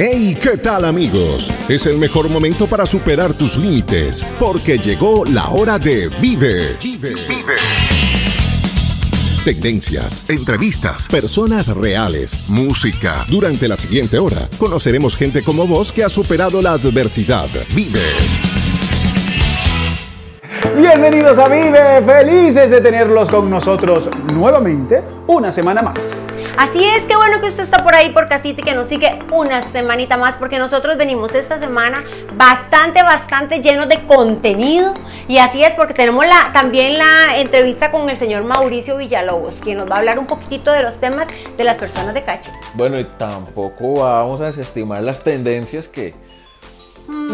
¡Hey! ¿Qué tal amigos? Es el mejor momento para superar tus límites, porque llegó la hora de Vive. Vive. Vive. Tendencias, entrevistas, personas reales, música. Durante la siguiente hora conoceremos gente como vos que ha superado la adversidad. Vive. Bienvenidos a Vive, felices de tenerlos con nosotros nuevamente una semana más. Así es, qué bueno que usted está por ahí por casita y que nos sigue una semanita más porque nosotros venimos esta semana bastante, bastante llenos de contenido y así es porque tenemos también la entrevista con el señor Mauricio Villalobos, quien nos va a hablar un poquitito de los temas de las personas de calle. Bueno, y tampoco vamos a desestimar las tendencias que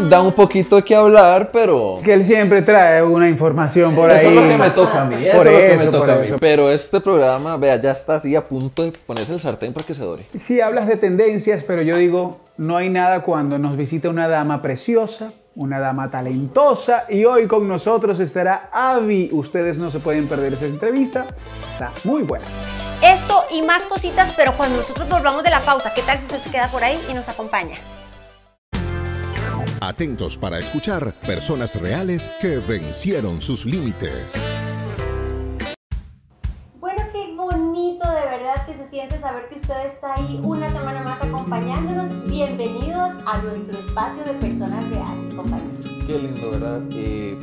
da un poquito qué hablar, pero... Que él siempre trae una información por ahí. Eso es lo que me toca a mí, eso Por es lo que eso, me toca a mí. eso. Pero este programa, vea, ya está así a punto de ponerse el sartén para que se dore. Sí, hablas de tendencias, pero yo digo, no hay nada cuando nos visita una dama preciosa, una dama talentosa y hoy con nosotros estará Avi. Ustedes no se pueden perder esa entrevista, está muy buena. Esto y más cositas, pero cuando nosotros volvamos de la pausa, ¿qué tal si usted se queda por ahí y nos acompaña? Atentos para escuchar personas reales que vencieron sus límites. Bueno, qué bonito de verdad que se siente saber que usted está ahí una semana más acompañándonos. Bienvenidos a nuestro espacio de personas reales, compañeros. Qué lindo, ¿verdad? Eh,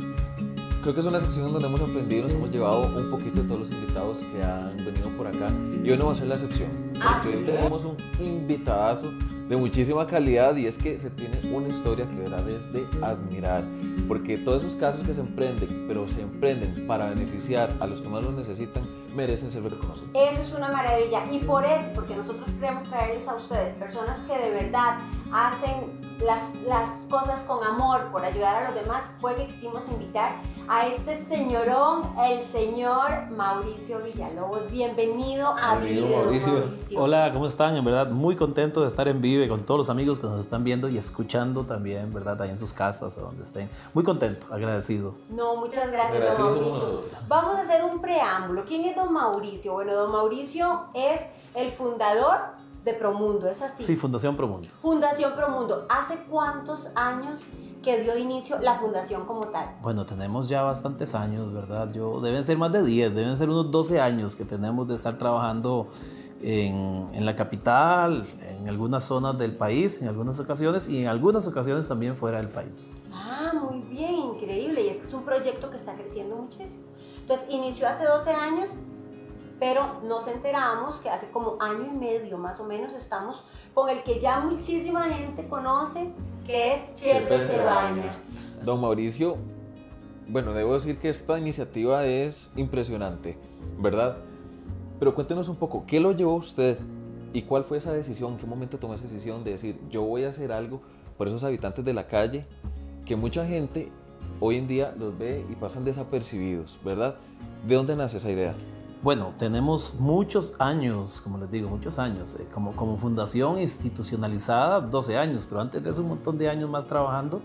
creo que es una sección donde hemos aprendido y nos hemos llevado un poquito de todos los invitados que han venido por acá. Y hoy no va a ser la excepción. Porque Así hoy es. tenemos un invitadazo de muchísima calidad y es que se tiene una historia que verdad es de admirar. Porque todos esos casos que se emprenden, pero se emprenden para beneficiar a los que más lo necesitan, merecen ser reconocidos. Eso es una maravilla y por eso, porque nosotros queremos traerles a ustedes personas que de verdad hacen las, las cosas con amor por ayudar a los demás, fue que quisimos invitar a este señorón, el señor Mauricio Villalobos. Bienvenido a Vive, don Mauricio. Mauricio. Hola, ¿cómo están? En verdad, muy contento de estar en Vive con todos los amigos que nos están viendo y escuchando también, ¿verdad? Ahí en sus casas o donde estén. Muy contento, agradecido. No, muchas gracias, Gracias, don Mauricio. Vamos a hacer un preámbulo. ¿Quién es don Mauricio? Bueno, don Mauricio es el fundador de Promundo, ¿es así? Sí, Fundación Promundo. Fundación Promundo. ¿Hace cuántos años que dio inicio la fundación como tal? Bueno, tenemos ya bastantes años, ¿verdad? Yo, deben ser más de 10, deben ser unos 12 años que tenemos de estar trabajando en, en la capital, en algunas zonas del país, en algunas ocasiones y en algunas ocasiones también fuera del país. Ah, muy bien, increíble. Y es que es un proyecto que está creciendo muchísimo. Entonces, inició hace 12 años, pero nos enteramos que hace como año y medio más o menos estamos con el que ya muchísima gente conoce, que es Chepe Cebaña. Don Mauricio, bueno, debo decir que esta iniciativa es impresionante, ¿verdad? Pero cuéntenos un poco, ¿qué lo llevó usted y cuál fue esa decisión? ¿En qué momento tomó esa decisión de decir, yo voy a hacer algo por esos habitantes de la calle que mucha gente hoy en día los ve y pasan desapercibidos, ¿verdad? ¿De dónde nace esa idea? Bueno, tenemos muchos años, como les digo, muchos años, eh, como, como fundación institucionalizada, 12 años, pero antes de eso un montón de años más trabajando,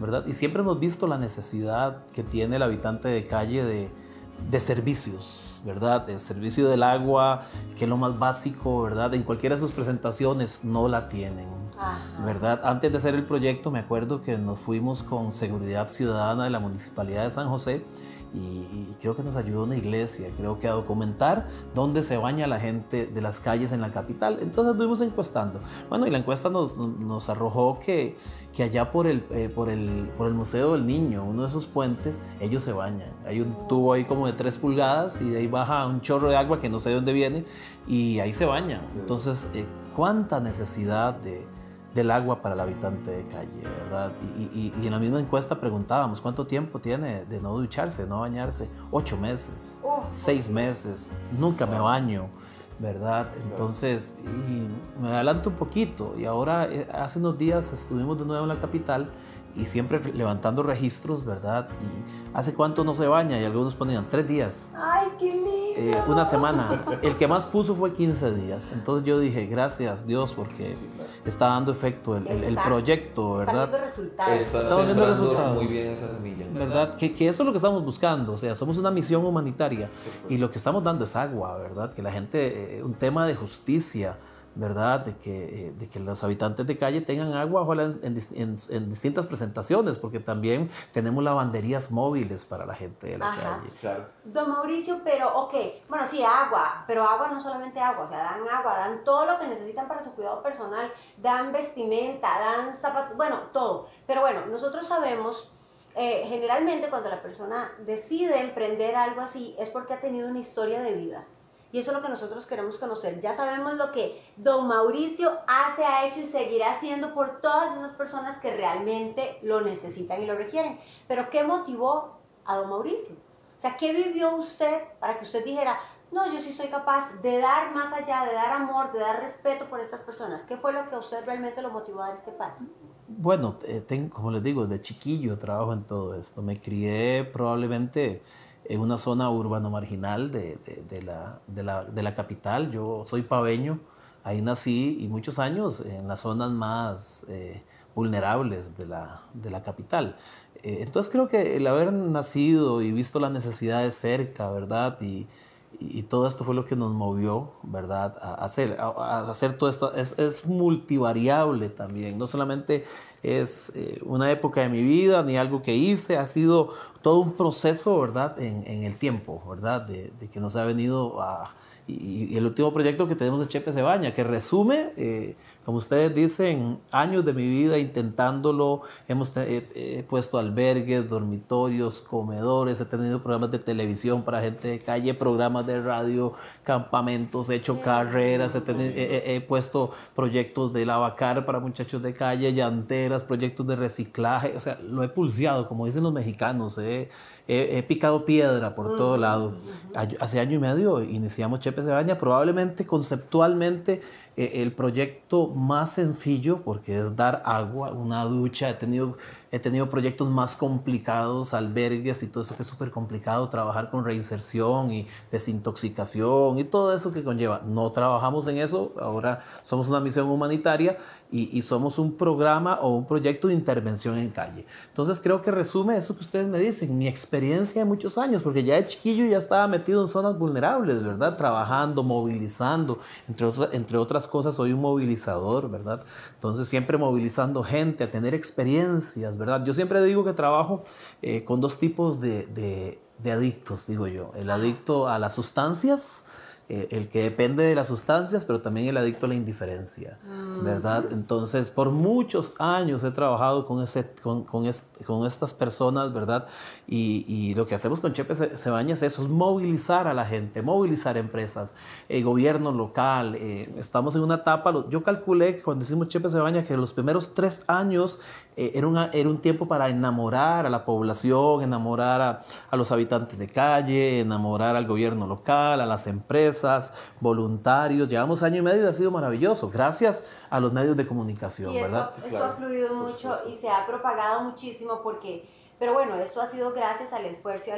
¿verdad? Y siempre hemos visto la necesidad que tiene el habitante de calle de, de servicios, ¿verdad? El servicio del agua, que es lo más básico, ¿verdad? En cualquiera de sus presentaciones no la tienen. Ajá. ¿verdad? Antes de hacer el proyecto me acuerdo que nos fuimos con Seguridad Ciudadana de la Municipalidad de San José y, y creo que nos ayudó una iglesia, creo que a documentar dónde se baña la gente de las calles en la capital. Entonces estuvimos encuestando. Bueno, y la encuesta nos, nos arrojó que, que allá por el, eh, por, el, por el Museo del Niño, uno de esos puentes, ellos se bañan. Hay un tubo ahí como de 3 pulgadas y de ahí baja un chorro de agua que no sé de dónde viene y ahí se bañan. Entonces, eh, ¿cuánta necesidad de del agua para el habitante de calle, ¿verdad? Y, y- y en la misma encuesta preguntábamos cuánto tiempo tiene de no ducharse, no bañarse. Ocho meses, Uf, seis meses, nunca me baño, ¿verdad? Entonces, y me adelanto un poquito y ahora eh, hace unos días estuvimos de nuevo en la capital y siempre levantando registros, ¿verdad? Y hace cuánto no se baña y algunos ponían tres días. Ay, qué lindo. eh, una semana. El que más puso fue 15 días. Entonces yo dije, gracias Dios, porque está dando efecto el, el- el proyecto, ¿verdad? viendo resultados. Estamos viendo resultados. Muy bien esa semilla. ¿Verdad? Que, que eso es lo que estamos buscando, o sea, somos una misión humanitaria y lo que estamos dando es agua, ¿verdad? Que la gente, eh, un tema de justicia, ¿verdad? De que, eh, de que los habitantes de calle tengan agua ojalá en, en, en, distintas presentaciones, porque también tenemos lavanderías móviles para la gente de la calle. Claro. Don Mauricio, pero ok, bueno, sí, agua, pero agua no solamente agua, o sea, dan agua, dan todo lo que necesitan para su cuidado personal, dan vestimenta, dan zapatos, bueno, todo. Pero bueno, nosotros sabemos... Eh, generalmente cuando la persona decide emprender algo así es porque ha tenido una historia de vida. Y eso es lo que nosotros queremos conocer. Ya sabemos lo que don Mauricio hace, ha hecho y seguirá haciendo por todas esas personas que realmente lo necesitan y lo requieren. Pero ¿qué motivó a don Mauricio? O sea, ¿qué vivió usted para que usted dijera, no, yo sí soy capaz de dar más allá, de dar amor, de dar respeto por estas personas? ¿Qué fue lo que a usted realmente lo motivó a dar este paso? Bueno, tengo, como les digo, de chiquillo trabajo en todo esto. Me crié probablemente en una zona urbano marginal de, de, la, la, de, la, capital. Yo soy paveño, ahí nací y muchos años en las zonas más eh, vulnerables de la, de la capital. Eh, entonces creo que el haber nacido y visto las necesidades cerca, ¿verdad? Y, y todo esto fue lo que nos movió, ¿verdad? A hacer, a, hacer todo esto. Es, es, multivariable también, no solamente es eh, una época de mi vida ni algo que hice, ha sido todo un proceso, ¿verdad? En, en el tiempo, ¿verdad? De, de, que nos ha venido a... Y, el último proyecto que tenemos de Chepe Cebaña, que resume eh, como ustedes dicen, años de mi vida intentándolo, hemos he, puesto albergues, dormitorios, comedores, he tenido programas de televisión para gente de calle, programas de radio, campamentos, he hecho carreras, he, he, puesto proyectos de lavacar para muchachos de calle, llanteras, proyectos de reciclaje, o sea, lo he pulseado, como dicen los mexicanos, he, picado piedra por todo lado. Hace año y medio iniciamos Chepe Cebaña, probablemente conceptualmente el proyecto más sencillo, porque es dar agua, una ducha, he tenido He tenido proyectos más complicados, albergues y todo eso que es súper complicado, trabajar con reinserción y desintoxicación y todo eso que conlleva. No trabajamos en eso, ahora somos una misión humanitaria y, y somos un programa o un proyecto de intervención en calle. Entonces creo que resume eso que ustedes me dicen, mi experiencia de muchos años, porque ya de chiquillo ya estaba metido en zonas vulnerables, ¿verdad? Trabajando, movilizando, entre, entre otras cosas soy un movilizador, ¿verdad? Entonces siempre movilizando gente a tener experiencias, yo siempre digo que trabajo eh, con dos tipos de, de adictos, digo yo. El adicto a las sustancias, el que depende de las sustancias, pero también el adicto a la indiferencia, mm. ¿verdad? Entonces, por muchos años he trabajado con, ese, con, con, con estas personas, ¿verdad? Y, y, lo que hacemos con Chepe Cebañas es eso, es movilizar a la gente, movilizar empresas, el eh, gobierno local. Eh, estamos en una etapa, yo calculé que cuando hicimos Chepe Cebañas que los primeros tres años era, una, era un tiempo para enamorar a la población, enamorar a, a los habitantes de calle, enamorar al gobierno local, a las empresas voluntarios. Llevamos año y medio y ha sido maravilloso, gracias a los medios de comunicación, ¿verdad? Esto, ha fluido mucho y se ha propagado muchísimo porque... Pero bueno, esto ha sido gracias al esfuerzo y a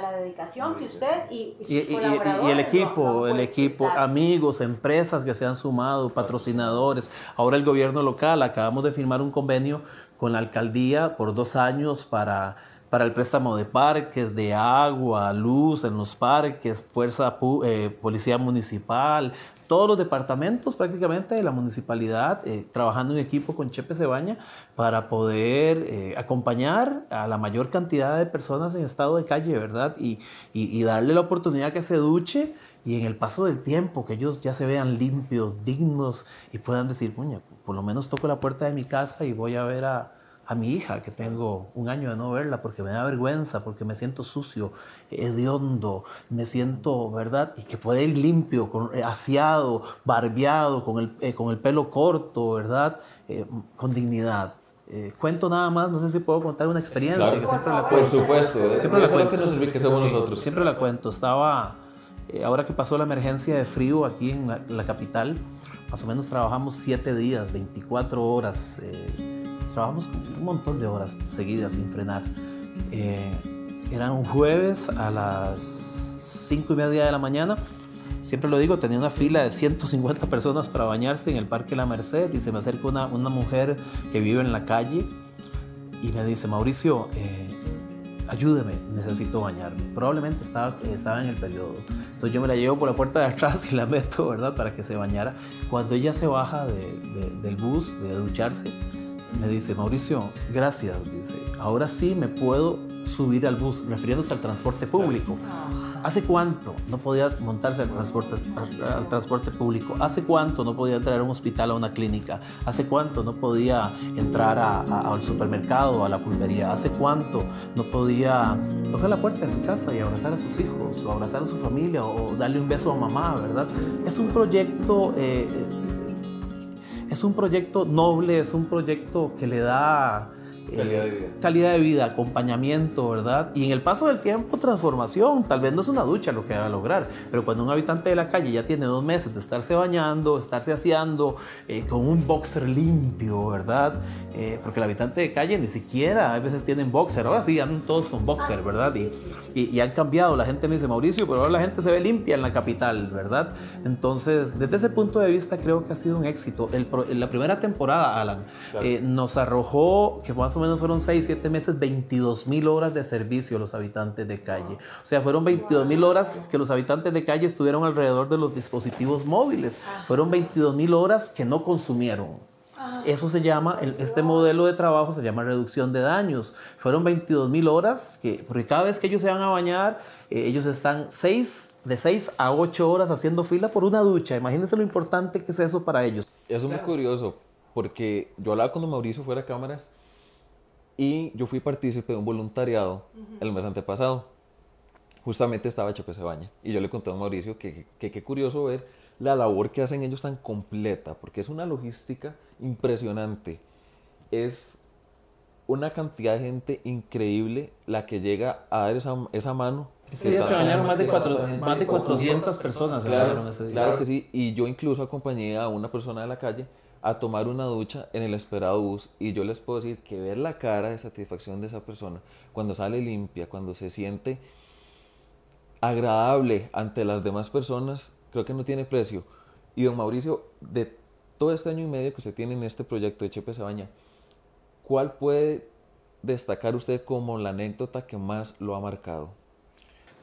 la, dedicación que usted y, sus y, y, el equipo, el equipo, amigos, empresas que se han sumado, patrocinadores. Ahora el gobierno local, acabamos de firmar un convenio con la alcaldía por dos años para para el préstamo de parques, de agua, luz en los parques, fuerza, eh, policía municipal, todos los departamentos prácticamente de la municipalidad eh, trabajando en equipo con Chepe Cebaña para poder eh, acompañar a la mayor cantidad de personas en estado de calle, ¿verdad? Y, y, darle la oportunidad que se duche y en el paso del tiempo que ellos ya se vean limpios, dignos y puedan decir, puña, por lo menos toco la puerta de mi casa y voy a ver a, a mi hija, que tengo un año de no verla, porque me da vergüenza, porque me siento sucio, hediondo, me siento, ¿verdad? Y que puede ir limpio, con, eh, aseado, barbeado, con el, eh, con el pelo corto, ¿verdad? Eh, con dignidad. cuento nada más, no sé si puedo contar una experiencia que siempre la cuento. Por supuesto, siempre la cuento. que nos enriquecemos nosotros. Siempre la cuento. Estaba, ahora que pasó la emergencia de frío aquí en la, la, capital, más o menos trabajamos siete días, 24 horas trabajamos un montón de horas seguidas sin frenar. Eh, eran un jueves a las 5 y media de la mañana. Siempre lo digo, tenía una fila de 150 personas para bañarse en el Parque La Merced y se me acerca una, una mujer que vive en la calle y me dice, Mauricio, eh, ayúdeme, necesito bañarme. Probablemente estaba, estaba en el periodo. Entonces yo me la llevo por la puerta de atrás y la meto, ¿verdad? Para que se bañara. Cuando ella se baja del bus, de ducharse, me dice, Mauricio, gracias, dice, ahora sí me puedo subir al bus, refiriéndose al transporte público. ¿Hace cuánto no podía montarse al transporte, al, transporte público? ¿Hace cuánto no podía entrar a un hospital, a una clínica? ¿Hace cuánto no podía entrar al supermercado, a la pulpería? ¿Hace cuánto no podía tocar la puerta de su casa y abrazar a sus hijos, o abrazar a su familia, o darle un beso a mamá, verdad? Es un proyecto... Eh, es un proyecto noble, es un proyecto que le da Calidad de vida. Calidad de vida, acompañamiento, ¿verdad? Y en el paso del tiempo, transformación. Tal vez no es una ducha lo que va a lograr, pero cuando un habitante de la calle ya tiene dos meses de estarse bañando, estarse aseando, eh, con un boxer limpio, ¿verdad? Eh, porque el habitante de calle ni siquiera a veces tienen boxer. Ahora sí, andan todos con boxer, ¿verdad? Y, y, han cambiado. La gente me dice, Mauricio, pero ahora la gente se ve limpia en la capital, ¿verdad? Entonces, desde ese punto de vista, creo que ha sido un éxito. El, la primera temporada, Alan, eh, nos arrojó que más o menos fueron 6, 7 meses, 22 mil horas de servicio a los habitantes de calle. O sea, fueron 22 mil horas que los habitantes de calle estuvieron alrededor de los dispositivos móviles. Fueron 22 mil horas que no consumieron. Eso se llama, este modelo de trabajo se llama reducción de daños. Fueron 22 mil horas, que, porque cada vez que ellos se van a bañar, eh, ellos están seis, de 6 a 8 horas haciendo fila por una ducha. Imagínense lo importante que es eso para ellos. Eso es muy curioso, porque yo hablaba con Mauricio fuera de cámaras y yo fui partícipe de un voluntariado el mes antepasado. Justamente estaba Chepe Baña. Y yo le conté a Mauricio que qué curioso ver la labor que hacen ellos tan completa, porque es una logística impresionante. Es una cantidad de gente increíble la que llega a dar esa, esa mano. Sí, se bañaron más de, más de 400 personas. Claro, ese día. claro que sí. Y yo incluso acompañé a una persona de la calle a tomar una ducha en el esperado bus y yo les puedo decir que ver la cara de satisfacción de esa persona cuando sale limpia, cuando se siente agradable ante las demás personas, creo que no tiene precio. Y don Mauricio, de todo este año y medio que usted tiene en este proyecto de Chepe Sabaña, ¿cuál puede destacar usted como la anécdota que más lo ha marcado?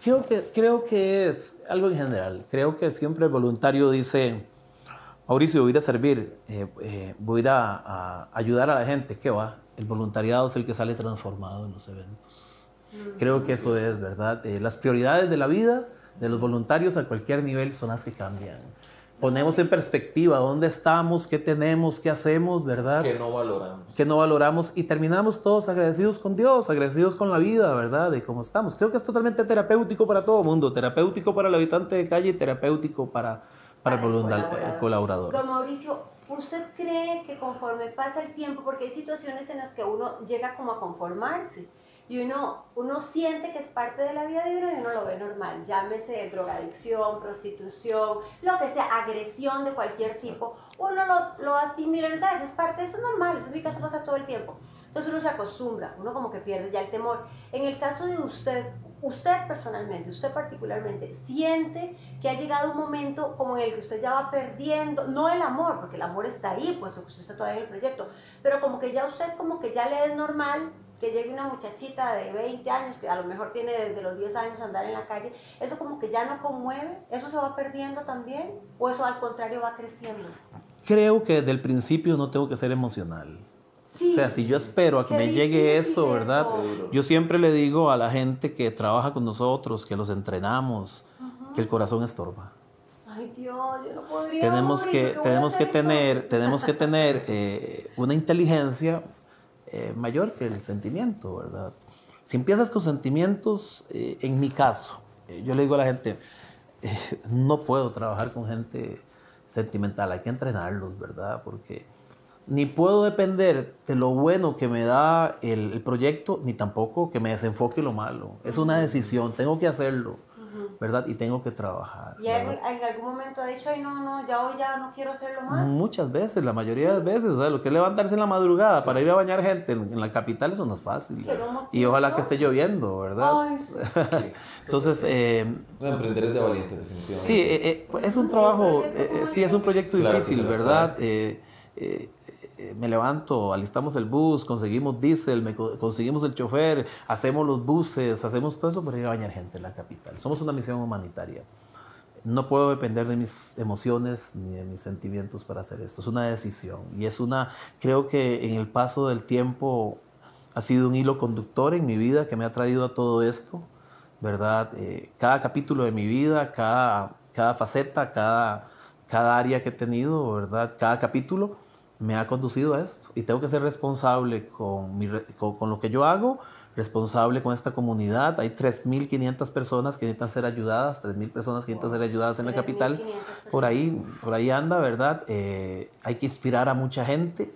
Creo que, creo que es algo en general. Creo que siempre el voluntario dice, Mauricio, voy a ir a servir, eh, eh, voy a ir a, ayudar a la gente. ¿Qué va? El voluntariado es el que sale transformado en los eventos. Creo que eso es, ¿verdad? Eh, las prioridades de la vida de los voluntarios a cualquier nivel son las que cambian. Ponemos en perspectiva dónde estamos, qué tenemos, qué hacemos, ¿verdad? Que no valoramos. Que no valoramos y terminamos todos agradecidos con Dios, agradecidos con la vida, ¿verdad? De cómo estamos. Creo que es totalmente terapéutico para todo el mundo, terapéutico para el habitante de calle y terapéutico para para, el, colaborador. Don Mauricio, ¿usted cree que conforme pasa el tiempo, porque hay situaciones en las que uno llega como a conformarse y uno, uno siente que es parte de la vida de uno y uno lo ve normal, llámese drogadicción, prostitución, lo que sea, agresión de cualquier tipo, uno lo, lo asimila, ¿sabes? Es parte, eso es normal, eso en mi casa pasa todo el tiempo. Entonces uno se acostumbra, uno como que pierde ya el temor. En el caso de usted, usted personalmente, usted particularmente, siente que ha llegado un momento como en el que usted ya va perdiendo, no el amor, porque el amor está ahí, puesto que usted está todavía en el proyecto, pero como que ya usted como que ya le es normal que llegue una muchachita de 20 años, que a lo mejor tiene desde los 10 años andar en la calle, eso como que ya no conmueve, eso se va perdiendo también, o eso al contrario va creciendo. Creo que desde el principio no tengo que ser emocional o sea, si yo espero a que me llegue eso, ¿verdad? Yo siempre le digo a la gente que trabaja con nosotros, que los entrenamos, que el corazón estorba. Ay Dios, yo no podría. Tenemos que, tenemos que tener, tenemos que tener eh, una inteligencia eh, mayor que el sentimiento, ¿verdad? Si empiezas con sentimientos, eh, en mi caso, yo le digo a la gente, no puedo trabajar con gente sentimental, hay que entrenarlos, ¿verdad? Porque ni puedo depender de lo bueno que me da el, proyecto, ni tampoco que me desenfoque lo malo. Es una decisión, tengo que hacerlo, ¿verdad? Y tengo que trabajar. ¿Y en, algún momento ha dicho, ay, no, no, ya hoy ya no quiero hacerlo más? Muchas veces, la mayoría de veces. O sea, lo que es levantarse en la madrugada para ir a bañar gente en, la capital, eso no es fácil. Y ojalá que esté lloviendo, ¿verdad? Ay, sí. Entonces... Eh, emprender es de valiente, definitivamente. Sí, eh, eh, es un trabajo, sí, es un proyecto difícil, ¿verdad? eh, me levanto, alistamos el bus, conseguimos diésel, conseguimos el chofer, hacemos los buses, hacemos todo eso para ir a bañar gente en la capital. Somos una misión humanitaria. No puedo depender de mis emociones ni de mis sentimientos para hacer esto. Es una decisión y es una, creo que en el paso del tiempo ha sido un hilo conductor en mi vida que me ha traído a todo esto, ¿verdad? Eh, cada capítulo de mi vida, cada, cada faceta, cada, cada área que he tenido, ¿verdad? Cada capítulo me ha conducido a esto y tengo que ser responsable con, mi con, con lo que yo hago, responsable con esta comunidad. Hay 3.500 personas que necesitan ser ayudadas, 3.000 personas que necesitan ser ayudadas en la capital. 3.500 Por ahí, por ahí anda, ¿verdad? Eh, hay que inspirar a mucha gente.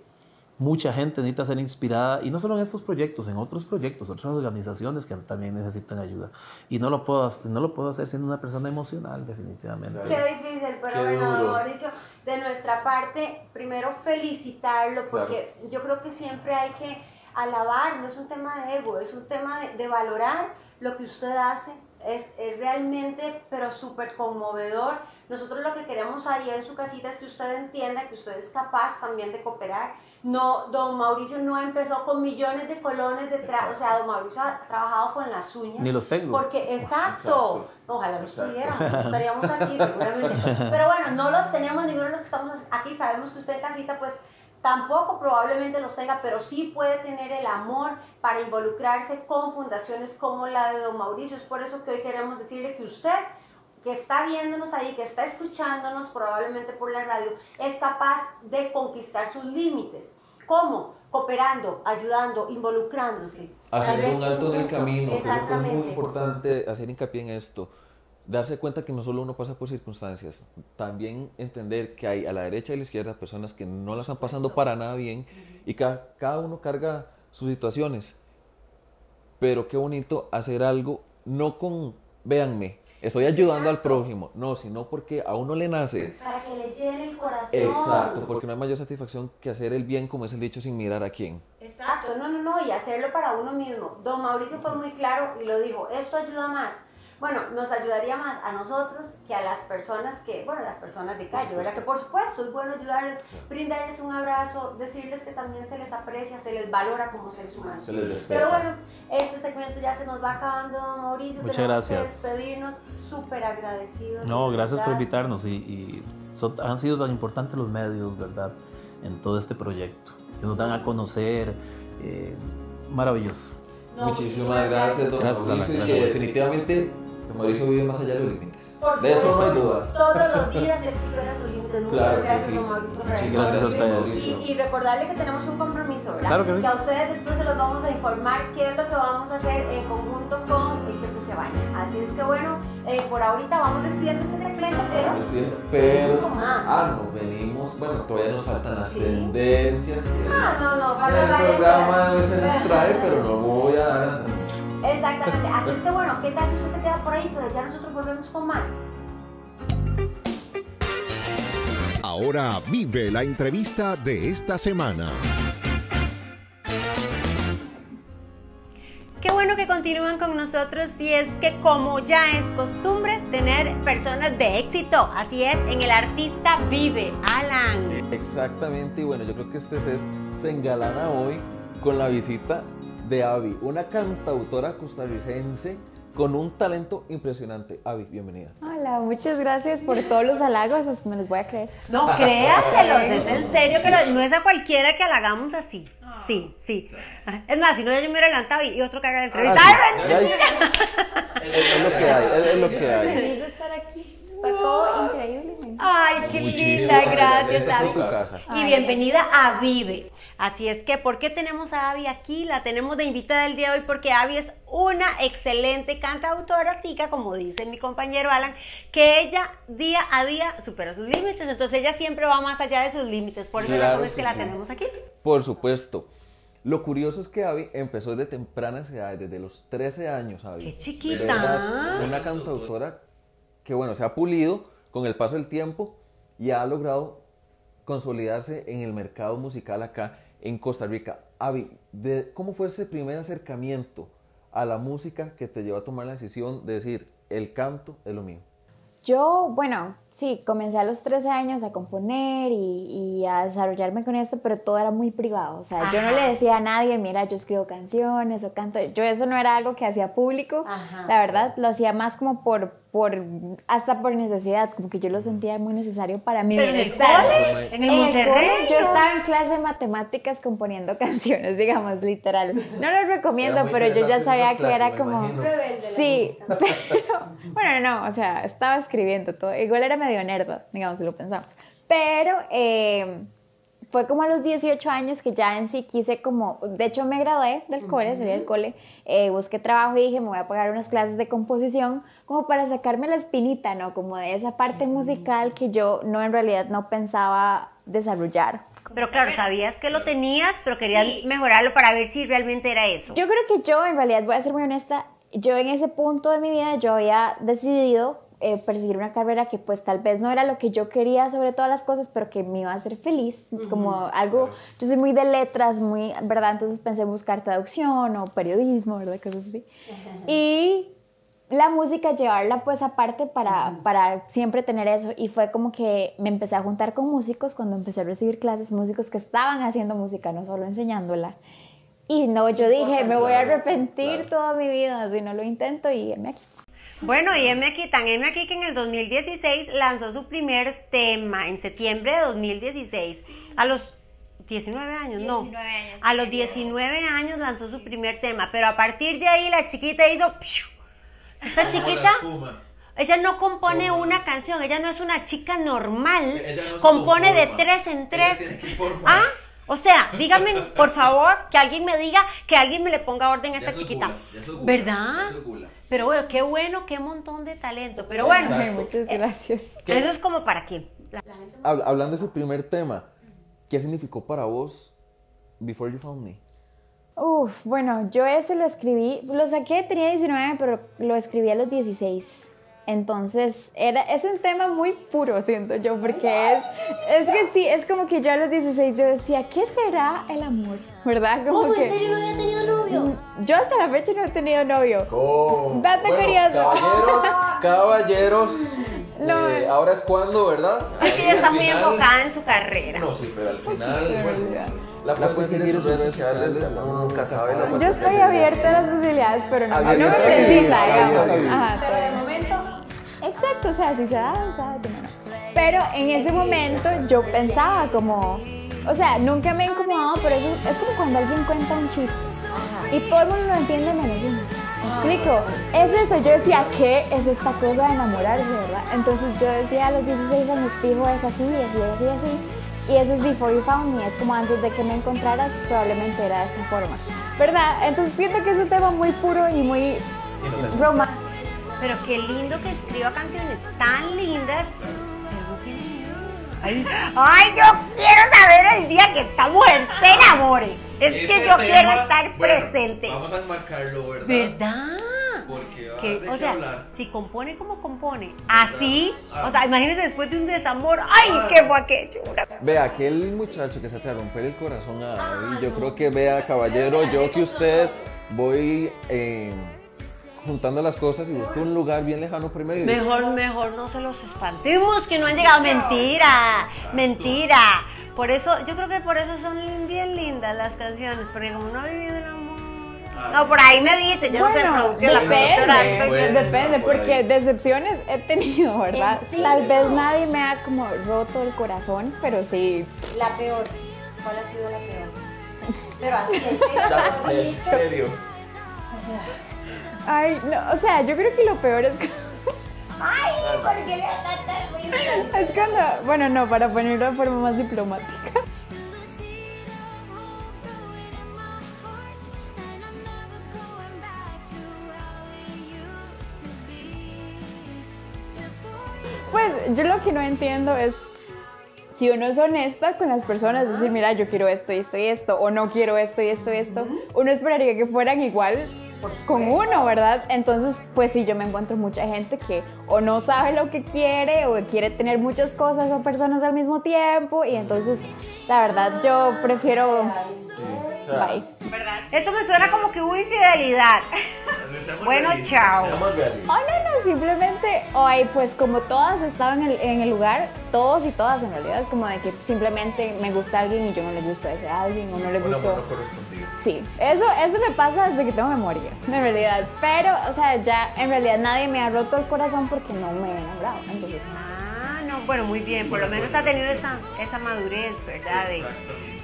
Mucha gente necesita ser inspirada, y no solo en estos proyectos, en otros proyectos, otras organizaciones que también necesitan ayuda. Y no lo puedo, no lo puedo hacer siendo una persona emocional, definitivamente. Qué difícil, pero Qué bueno, duro. Mauricio, de nuestra parte, primero felicitarlo, porque yo creo que siempre hay que alabar, no es un tema de ego, es un tema de, de valorar lo que usted hace. Es, es realmente, pero súper conmovedor. Nosotros lo que queremos ahí en su casita es que usted entienda que usted es capaz también de cooperar. No, don Mauricio no empezó con millones de colones detrás, o sea, don Mauricio ha trabajado con las uñas. Ni los tengo. Porque, exacto, Exacto. ojalá los tuviéramos, estaríamos aquí seguramente. Pero bueno, no los tenemos, ninguno de los que estamos aquí, sabemos que usted en casita pues tampoco probablemente los tenga, pero sí puede tener el amor para involucrarse con fundaciones como la de don Mauricio. Es por eso que hoy queremos decirle que usted que está viéndonos ahí, que está escuchándonos probablemente por la radio, es capaz de conquistar sus límites. ¿Cómo? Cooperando, ayudando, involucrándose. Vez- un alto en el camino, creo que es muy importante hacer hincapié en esto. Darse cuenta que no solo uno pasa por circunstancias, también entender que hay a la derecha y a la izquierda personas que no la están pasando para nada bien y cada, cada uno carga sus situaciones. Pero qué bonito hacer algo, no con, véanme, estoy ayudando al prójimo, no, sino porque a uno le nace. Para que le llene el corazón. Exacto, porque no hay mayor satisfacción que hacer el bien, como es el dicho, sin mirar a quién. Exacto, no, no, no, y hacerlo para uno mismo. Don Mauricio fue muy claro y lo dijo, esto ayuda más. Bueno, nos ayudaría más a nosotros que a las personas que, bueno, las personas de calle, ¿verdad? Que por supuesto es bueno ayudarles, brindarles un abrazo, decirles que también se les aprecia, se les valora como seres humanos. Se les respeta. Pero bueno, este segmento ya se nos va acabando, don Mauricio. Muchas Tenemos que gracias. despedirnos súper agradecidos. No, gracias por invitarnos y, y son- han sido tan importantes los medios, ¿verdad? En todo este proyecto, que nos dan a conocer. eh, maravilloso. No, Muchísimas gracias, don Gracias, Mauricio. gracias. que definitivamente Mauricio vive más allá de los límites. Por de eso no hay duda. Todos los días él supera sus límites. Muchas Claro que gracias, sí. don Mauricio. Muchas gracias a ustedes. Y, y recordarle que tenemos un compromiso, ¿verdad? Claro que sí. a ustedes después se los vamos a informar qué es lo que vamos a hacer en conjunto con El Chepe Se Baña. Así es que bueno, eh, por ahorita vamos despidiendo este segmento, pero Pero, más. ah, no, venimos, bueno, todavía nos faltan las Sí. tendencias. que Ah, no, no, el para hablar programa de- se nos trae, pero no voy a dar. Exactamente. Así es que bueno, ¿qué tal si usted se queda por ahí? Pero ya nosotros volvemos con más. Ahora vive la entrevista de esta semana. Qué bueno que continúan con nosotros y es que como ya es costumbre tener personas de éxito, así es, en el artista vive, Alan. Exactamente, y bueno, yo creo que este set se engalana hoy con la visita de Avi, una cantautora costarricense con un talento impresionante. Avi, bienvenida. Hola, muchas gracias por todos los halagos, me los voy a creer. No, créaselos, es en serio que no es a cualquiera que halagamos así. Sí, sí. Es más, si no, yo me hubiera levantado y, y otro que haga la entrevista. Ah, ¡Ay, sí. Es lo que hay, es- es lo que hay. Feliz de estar aquí. Está todo increíble. me encanta. Ay, qué linda, gracias, tu casa. Y bienvenida a Vive. Así es que, ¿por qué tenemos a Avi aquí? La tenemos de invitada el día de hoy porque Avi es una excelente cantautora tica, como dice mi compañero Alan, que ella día a día supera sus límites. Entonces ella siempre va más allá de sus límites. Por eso Claro razón es que que la sí. tenemos aquí. Por supuesto. Lo curioso es que Avi empezó desde tempranas edades, desde los 13 años, Avi. ¡Qué chiquita! Una cantautora que, bueno, se ha pulido con el paso del tiempo y ha logrado consolidarse en el mercado musical acá en Costa Rica. Avi, ¿cómo fue ese primer acercamiento a la música que te llevó a tomar la decisión de decir, el canto es lo mío? Yo, bueno, sí, comencé a los 13 años a componer y, y a desarrollarme con esto, pero todo era muy privado. O sea, yo no le Ajá. decía a nadie, mira, yo escribo canciones o canto. Yo eso no era algo que hacía público. Ajá. La verdad, lo hacía más como por, por, hasta por necesidad, como que yo lo sentía muy necesario para mi Pero en el cole, en el En el Monterrey. cole, yo estaba en clase de matemáticas componiendo canciones, digamos, literal. No lo recomiendo, pero yo ya sabía que era clases, como... Sí, pero bueno, no, o sea, estaba escribiendo todo. Igual era medio nerd, digamos, si lo pensamos. Pero eh, fue como a los 18 años que ya en sí quise como, de hecho me gradué del cole, salí del cole, eh, busqué trabajo y dije, me voy a pagar unas clases de composición como para sacarme la espinita, ¿no? Como de esa parte musical que yo no en realidad no pensaba desarrollar. Pero claro, sabías que lo tenías, pero querías mejorarlo para ver si realmente era eso. Yo creo que yo, en realidad, voy a ser muy honesta, yo en ese punto de mi vida, yo había decidido eh, perseguir una carrera que pues tal vez no era lo que yo quería sobre todas las cosas, pero que me iba a hacer feliz, como algo, yo soy muy de letras, muy, ¿verdad? Entonces pensé en buscar traducción o periodismo, ¿verdad? Cosas así. Y la música, llevarla pues aparte para, para siempre tener eso. Y fue como que me empecé a juntar con músicos cuando empecé a recibir clases, músicos que estaban haciendo música, no solo enseñándola. Y no, yo dije, me voy a arrepentir toda mi vida si no lo intento y heme aquí. Bueno, y M aquí, tan M aquí que en el 2016 lanzó su primer tema, en septiembre de 2016, a los 19 años, no. 19 años, A los 19 años lanzó su primer tema, pero a partir de ahí la chiquita hizo... ¡piu! Esta chiquita, ella no compone una canción, ella no es una chica normal, Ella no compone de tres en Ella tres. Ah, o sea, díganme, por favor, que alguien me diga, que alguien me le ponga orden a esta chiquita. gula, ya gula, ¿Verdad? ya. Pero bueno, qué bueno, qué montón de talento. Pero bueno, muchas gracias. eso es como para quién. Hab- Hablando de ese primer tema, ¿qué significó para vos Before You Found Me? Uf, bueno, yo ese lo escribí, lo saqué, tenía 19, pero lo escribí a los 16. Entonces, era, es un tema muy puro, siento yo, porque es, es que sí, es como que yo a los 16 yo decía, ¿qué será el amor? ¿Verdad? Como que, no había tenido novio? Yo hasta la fecha no he tenido novio. Oh, Dato curioso. Caballeros, caballeros. No, eh, ahora es cuando, ¿verdad? Es que ella está muy final- enfocada en su carrera. No, sí, pero al final. La puedes seguir en sus redes sociales, uno nunca sabe. la Yo estoy abierta a las posibilidades, pero no, no me precisa, digamos. Pero de momento, Exacto, o sea, si se da, se da, si no, no. Pero en ese momento yo pensaba como, o sea, nunca me he incomodado, pero eso es, es como cuando alguien cuenta un chiste y todo el mundo lo entiende menos uno. ¿Me explico? Es eso, yo decía, ¿qué es esta cosa de enamorarse, verdad? Entonces yo decía a los 16 años, fijo, es así, así, así, así. Y eso es Before You Found Me, es como antes de que me encontraras, probablemente era de esta forma. ¿Verdad? Entonces siento que es un tema muy puro y muy romántico. Pero qué lindo que escriba canciones tan lindas. Ay, ay, yo quiero saber el día que esta mujer se enamore. Es que yo quiero estar presente. Vamos a enmarcarlo, ¿verdad? ¿Verdad? Porque va Que, de o sea, hablar. si compone como compone, así, Ah. o sea, imagínense después de un desamor, ¡ay, qué fue aquello! Vea, aquel muchacho que se te romper el corazón a David, yo creo que vea, caballero, yo que usted voy eh, juntando las cosas y busco un lugar bien lejano primero. Mejor, mejor no se los espantemos, que no han llegado. Mentira, mentira. Por eso, yo creo que por eso son bien lindas las canciones, porque como no ha vivido el amor. No, por ahí me dice, yo no sé, producción, la depende, Bueno, depende, por porque decepciones he tenido, ¿verdad? ¿En serio? Tal vez nadie me ha como roto el corazón, pero sí. La peor. ¿Cuál ha sido la peor? Pero así, en En serio. Ay, no, o sea, yo creo que lo peor es que- Ay, ¿por qué le es cuando, bueno, no, para ponerlo de forma más diplomática. Pues yo lo que no entiendo es si uno es honesta con las personas, decir, mira, yo quiero esto y esto y esto, o no quiero esto y esto y esto, uno esperaría que fueran igual con uno, ¿verdad? Entonces, pues sí, yo me encuentro mucha gente que o no sabe lo que quiere o quiere tener muchas cosas o personas al mismo tiempo y entonces, la verdad, yo prefiero... Bye. Eso me suena como que hubo infidelidad. Bueno, chao. Oh, no, no, simplemente, o hay, pues como todas estaban en el, en el lugar, todos y todas en realidad, como de que simplemente me gusta alguien y yo no le gusto a ese alguien o no le gusto. no correspondido. Sí, eso, eso me pasa desde que tengo memoria, en realidad. Pero, o sea, ya en realidad nadie me ha roto el corazón porque no me he enamorado. Entonces, Ah, no, bueno, muy bien. Por lo menos ha tenido esa, esa madurez, ¿verdad? De,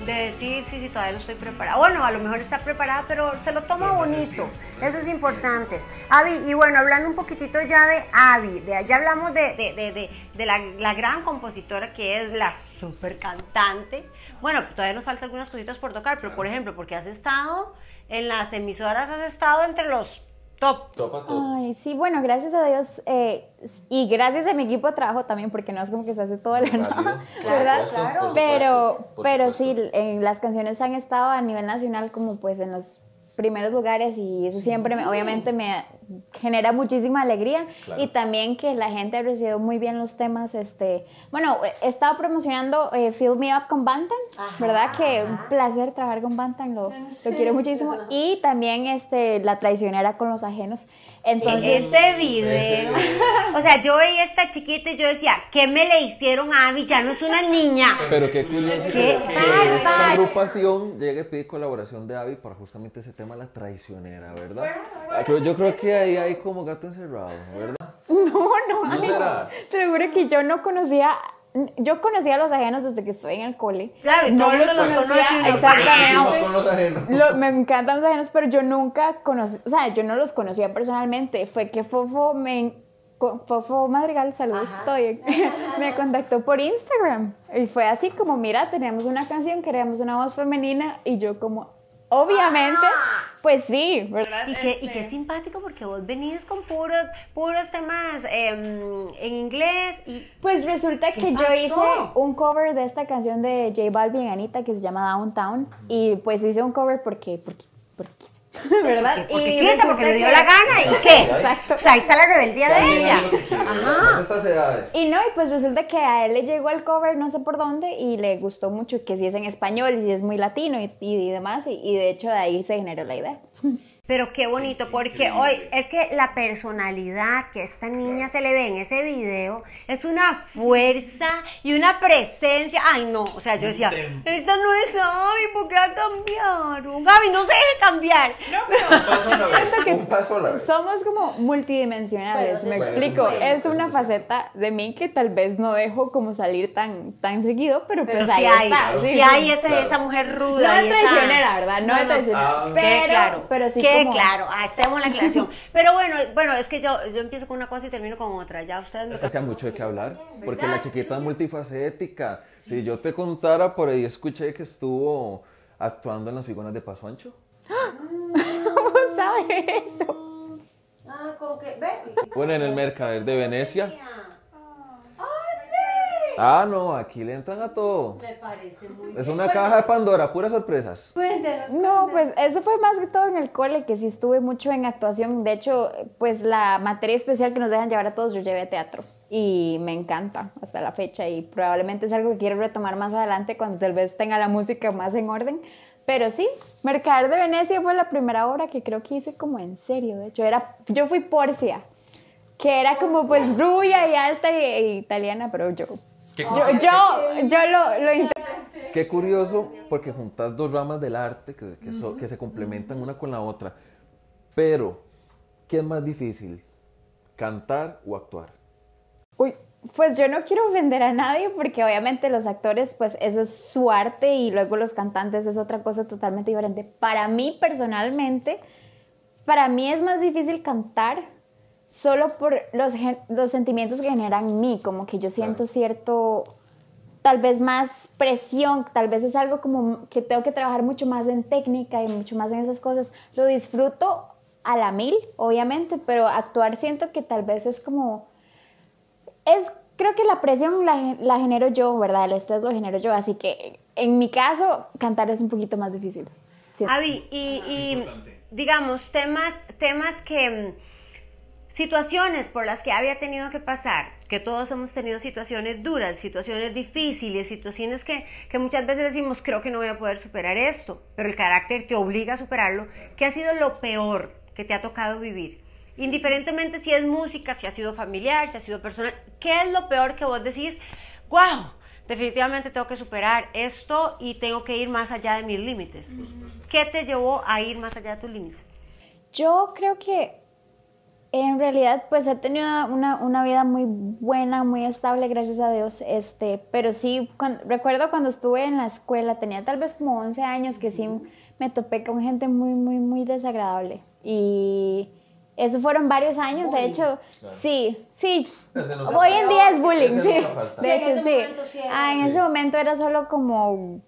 de decir, sí, sí, todavía no estoy preparada. Bueno, a lo mejor está preparada, pero se lo toma bonito. Eso es importante. Avi, y bueno, hablando un poquitito ya de Avi, de, ya hablamos de, de, de, de- de la, la gran compositora que es la super cantante. Bueno, todavía nos faltan algunas cositas por tocar, pero por ejemplo, porque has estado en las emisoras, has estado entre los top. Topa top. Ay, sí, bueno, gracias a Dios eh, y gracias a mi equipo de trabajo también, porque no es como que se hace todo nada, por ¿verdad? supuesto, Pero, por pero sí, en las canciones han estado a nivel nacional como pues en los primeros lugares y eso siempre, me- obviamente, me genera muchísima alegría Claro. y también que la gente ha recibido muy bien los temas. Este, bueno, he estado promocionando eh, Fill Me Up con Bantan, ¿verdad? Que un placer trabajar con Bantan, lo, lo quiero muchísimo. Y también este, La Traicionera con los Ajenos. Entonces, ese video. O sea, yo veía a esta chiquita y yo decía, ¿qué me le hicieron a Abby? Ya no es una niña. Pero qué curioso que, Qué que esta agrupación llegue a pedir colaboración de Abby para justamente ese tema, la traicionera, ¿verdad? Creo- Yo creo que ahí hay como gato encerrado, ¿verdad? no, no, ¿No ay, será? Se lo juro que yo no conocía. Yo conocía a los ajenos desde que estoy en el cole. Claro, y no los conocía exactamente. con los ajenos. Lo- me encantan los ajenos, pero yo nunca conocí, o sea, yo no los conocía personalmente. Fue que Fofo me Fofo Madrigal, saludos, estoy, me contactó por Instagram y fue así como, mira, teníamos una canción, queríamos una voz femenina y yo como, obviamente, pues sí, ¿verdad? Y qué, y qué simpático porque vos venís con puros, puros temas em, en inglés y Pues resulta ¿Qué que yo hice un cover de esta canción de J Balvin y Anita que se llama Downtown y pues hice un cover porque, ¿verdad? porque Y quise, resulta porque le dio que- la gana y qué. Exacto. O sea, ahí está la rebeldía de ella. Ajá. estas edades. Y no, y pues resulta que a él le llegó el cover no sé por dónde y le gustó mucho que si es en español y si es muy latino y, y demás y, y de hecho de ahí se generó la idea. Pero qué bonito, porque hoy es que la personalidad que a esta niña se le ve en ese video es una fuerza y una presencia. Ay, no, o sea, yo decía, esta no es Gaby, ¿por qué la cambiaron? Gaby, no se deje cambiar. Un paso a la vez. Un paso a la vez. Somos como multidimensionales, Bueno, me sí, explico. sí, es una faceta de mí que tal vez no dejo como salir tan, tan seguido, pero, Pero pues sí ahí hay, está. sí sí, hay sí. esa, claro. esa mujer No ruda. es y esa- traicionera, ¿verdad? No, No, es no. traicionera. Ah. pero, claro, pero sí como... claro, hacemos la aclaración. Pero bueno, bueno, es que yo, yo empiezo con una cosa y termino con otra. Ya ustedes me Es que hay mucho de qué hablar, porque la chiquita es multifacética. Si yo te contara, por ahí escuché que estuvo actuando en las figuras de Paso Ancho. ¿Cómo sabes eso? Ah, como que, ve. Bueno, en el Mercader de Venecia. Ah, no, aquí le entran a todo. Me parece muy Es una caja de Pandora, puras sorpresas. Cuéntenos. No, pues eso fue más que todo en el cole, que sí estuve mucho en actuación. De hecho, pues la materia especial que nos dejan llevar a todos, yo llevé teatro. Y me encanta hasta la fecha. Y probablemente es algo que quiero retomar más adelante cuando tal vez tenga la música más en orden. Pero sí, Mercader de Venecia fue la primera obra que creo que hice como en serio. De hecho, era, yo fui Porcia, que era como pues rubia y alta y, e italiana, pero yo, yo, yo, yo lo, lo. Qué curioso, porque juntas dos ramas del arte que, que so- que se complementan una con la otra. Pero, ¿qué es más difícil? ¿Cantar o actuar? Uy, pues yo no quiero ofender a nadie porque obviamente los actores, pues eso es su arte y luego los cantantes es otra cosa totalmente diferente. Para mí personalmente, para mí es más difícil cantar solo por los, los sentimientos que generan en mí, como que yo siento cierto, tal vez más presión, tal vez es algo como que tengo que trabajar mucho más en técnica y mucho más en esas cosas. Lo disfruto a la mil, obviamente, pero actuar siento que tal vez es como es, creo que la presión la, la genero yo, ¿verdad? El estrés lo genero yo, así que en mi caso, cantar es un poquito más difícil. Sí. Avi, y, y, digamos, temas, temas que, situaciones por las que había tenido que pasar, que todos hemos tenido situaciones duras, situaciones difíciles, situaciones que, que muchas veces decimos, creo que no voy a poder superar esto, pero el carácter te obliga a superarlo. ¿Qué ha sido lo peor que te ha tocado vivir? Indiferentemente si es música, si ha sido familiar, si ha sido personal, ¿qué es lo peor que vos decís? ¡Wow! Definitivamente tengo que superar esto y tengo que ir más allá de mis límites. ¿Qué te llevó a ir más allá de tus límites? Yo creo que en realidad pues he tenido una, una, vida muy buena, muy estable, gracias a Dios, este, pero sí, recuerdo cuando estuve en la escuela, tenía tal vez como 11 años, que sí me topé con gente muy, muy, muy desagradable. Y eso fueron varios años, de hecho, sí, sí. Hoy en día es bullying, sí. De hecho, sí. Ah, en ese momento era solo como,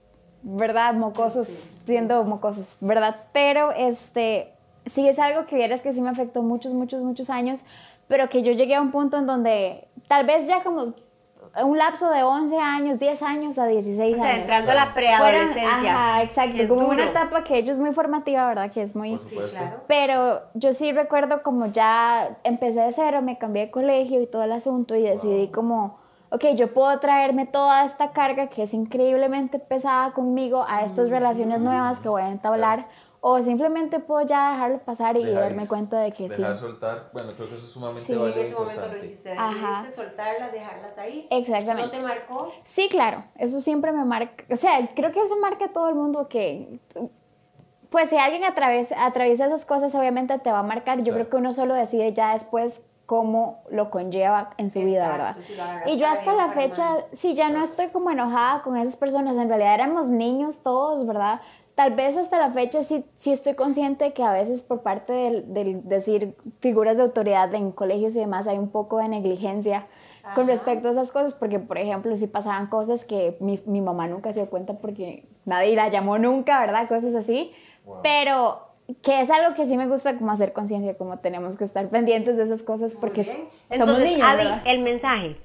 ¿verdad? Mocosos, siendo mocosos, ¿verdad? Pero este, sí es algo que vieras que sí me afectó muchos, muchos, muchos años, pero que yo llegué a un punto en donde tal vez ya como un lapso de 11 años, 10 años a 16 o sea, años. entrando a la preadolescencia. Ajá, exacto. Como una etapa que ellos es muy formativa, ¿verdad? Que es muy... Sí, claro. Pero yo sí recuerdo como ya empecé de cero, me cambié de colegio y todo el asunto y decidí como, ok, yo puedo traerme toda esta carga que es increíblemente pesada conmigo a estas relaciones nuevas que voy a entablar o simplemente puedo ya dejarlo pasar y darme cuenta de que dejar sí. Dejar soltar, bueno, creo que eso es sumamente sí, válido. en ese momento lo hiciste, decidiste soltarlas, dejarlas ahí. Exactamente. ¿No te marcó? Sí, claro, eso siempre me marca, o sea, creo que eso marca a todo el mundo que, pues si alguien atraviesa, atraviesa esas cosas, obviamente te va a marcar, yo creo que uno solo decide ya después cómo lo conlleva en su vida, ¿verdad? y yo hasta la fecha, sí, ya no estoy como enojada con esas personas, en realidad éramos niños todos, ¿verdad? Tal vez hasta la fecha sí, sí estoy consciente que a veces por parte del, decir figuras de autoridad en colegios y demás hay un poco de negligencia con respecto a esas cosas, porque por ejemplo si pasaban cosas que mi, mi, mamá nunca se dio cuenta porque nadie la llamó nunca, ¿verdad? Cosas así, pero que es algo que sí me gusta como hacer conciencia, como tenemos que estar pendientes de esas cosas porque somos Entonces, niños. Abby, el mensaje,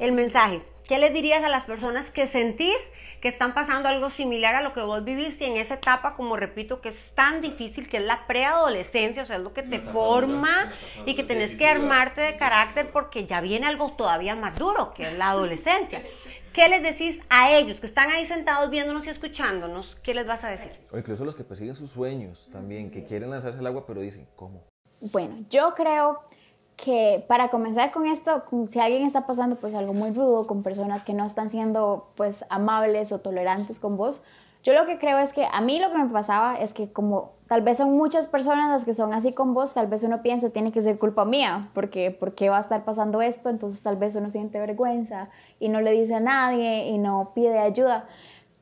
el mensaje. ¿Qué les dirías a las personas que sentís que están pasando algo similar a lo que vos viviste en esa etapa, como repito, que es tan difícil, que es la preadolescencia, o sea, es lo que te forma y que tenés que armarte de carácter porque ya viene algo todavía más duro, que es la adolescencia? ¿Qué les decís a ellos que están ahí sentados viéndonos y escuchándonos? ¿Qué les vas a decir? O incluso los que persiguen sus sueños también, que quieren lanzarse al agua, pero dicen, ¿cómo? Bueno, yo creo que para comenzar con esto, si alguien está pasando pues algo muy rudo con personas que no están siendo pues amables o tolerantes con vos, yo lo que creo es que a mí lo que me pasaba es que como tal vez son muchas personas las que son así con vos, tal vez uno piensa tiene que ser culpa mía, porque ¿por qué va a estar pasando esto? Entonces tal vez uno siente vergüenza y no le dice a nadie y no pide ayuda.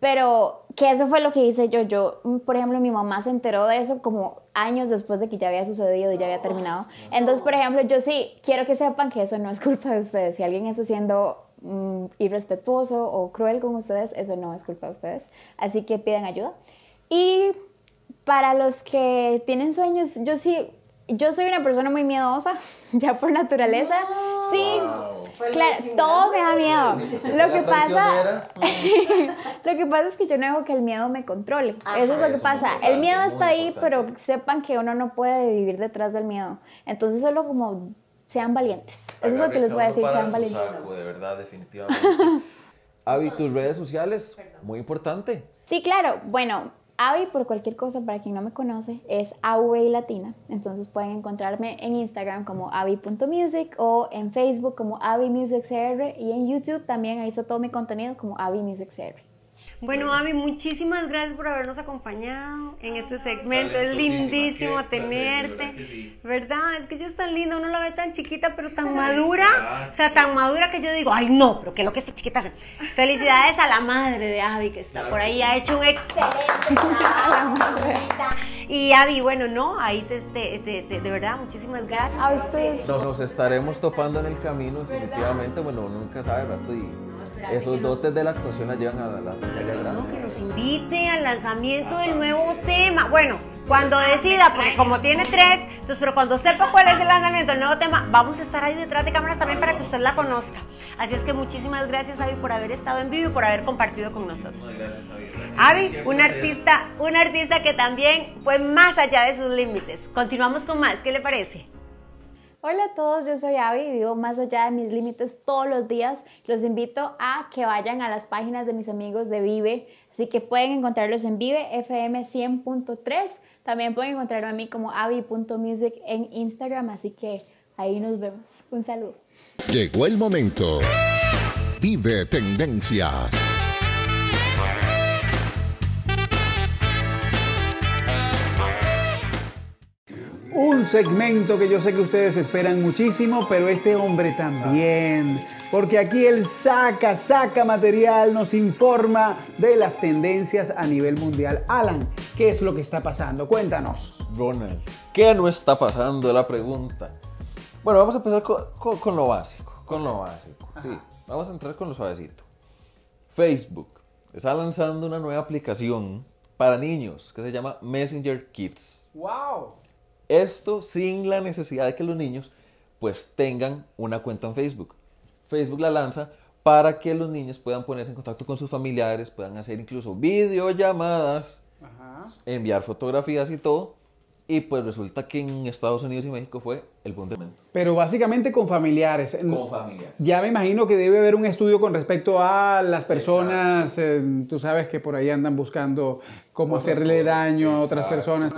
Pero que eso fue lo que hice yo. Yo, mm, por ejemplo, mi mamá se enteró de eso como años después de que ya había sucedido y ya había terminado. Entonces, por ejemplo, yo sí quiero que sepan que eso no es culpa de ustedes. Si alguien está siendo mm, irrespetuoso o cruel con ustedes, eso no es culpa de ustedes. Así que piden ayuda. Y para los que tienen sueños, yo sí yo soy una persona muy miedosa, ya por naturaleza. Sí, claro, todo me da miedo. Lo que pasa, lo que pasa es que yo no dejo que el miedo me controle. eso es lo que pasa. El miedo está ahí, pero sepan que uno no puede vivir detrás del miedo. Entonces solo como sean valientes. Eso es lo que les voy a decir, sean valientes. de verdad, definitivamente. Avi, tus redes sociales, muy importante. Sí, claro. Bueno, Avi, por cualquier cosa, para quien no me conoce, es AV Latina. Entonces pueden encontrarme en Instagram como avi.music o en Facebook como Avi Music CR y en YouTube también ahí está todo mi contenido como Avi. Bueno, Avi, muchísimas gracias por habernos acompañado en este segmento. Es lindísimo tenerte, ¿verdad? Es que ella es tan linda, uno la ve tan chiquita, pero tan madura. O sea, tan madura que yo digo, ay, no, pero que lo que esta chiquita hace. Felicidades a la madre de Avi que está por ahí, ha hecho un excelente trabajo. Y Avi, bueno, no, ahí te, de verdad, muchísimas gracias. A ustedes. Nos, estaremos topando en el camino, definitivamente. Bueno, nunca sabe, rato y esos dotes de la actuación la llevan a la, la No, que nos invite al lanzamiento del nuevo tema. Bueno, cuando decida, porque como tiene tres, entonces, pero cuando sepa cuál es el lanzamiento del nuevo tema, vamos a estar ahí detrás de cámaras también para que usted la conozca. Así es que muchísimas gracias, Avi, por haber estado en vivo y por haber compartido con nosotros. Avi, un artista, un artista que también fue más allá de sus límites. Continuamos con más, ¿qué le parece? Hola a todos, yo soy Avi y vivo más allá de mis límites todos los días. Los invito a que vayan a las páginas de mis amigos de Vive, Así que pueden encontrarlos en Vive FM 100.3. También pueden encontrarme a mí como avi.music en Instagram. Así que ahí nos vemos. Un saludo. Llegó el momento. Vive Tendencias. Un segmento que yo sé que ustedes esperan muchísimo, pero este hombre también. Porque aquí él saca, saca material, nos informa de las tendencias a nivel mundial. Alan, ¿qué es lo que está pasando? Cuéntanos. Ronald, ¿qué no está pasando? La pregunta. Bueno, vamos a empezar con, con- con lo básico. Con lo básico. Sí, vamos a entrar con lo suavecito. Facebook está lanzando una nueva aplicación para niños que se llama Messenger Kids. ¡Wow! Esto sin la necesidad de que los niños pues tengan una cuenta en Facebook. Facebook la lanza para que los niños puedan ponerse en contacto con sus familiares, puedan hacer incluso videollamadas, enviar fotografías y todo. Y pues resulta que en Estados Unidos y México fue el punto de momento. Pero básicamente con familiares. Con familiares. Ya me imagino que debe haber un estudio con respecto a las personas, eh, tú sabes que por ahí andan buscando cómo Otras hacerle cosas, daño a otras personas.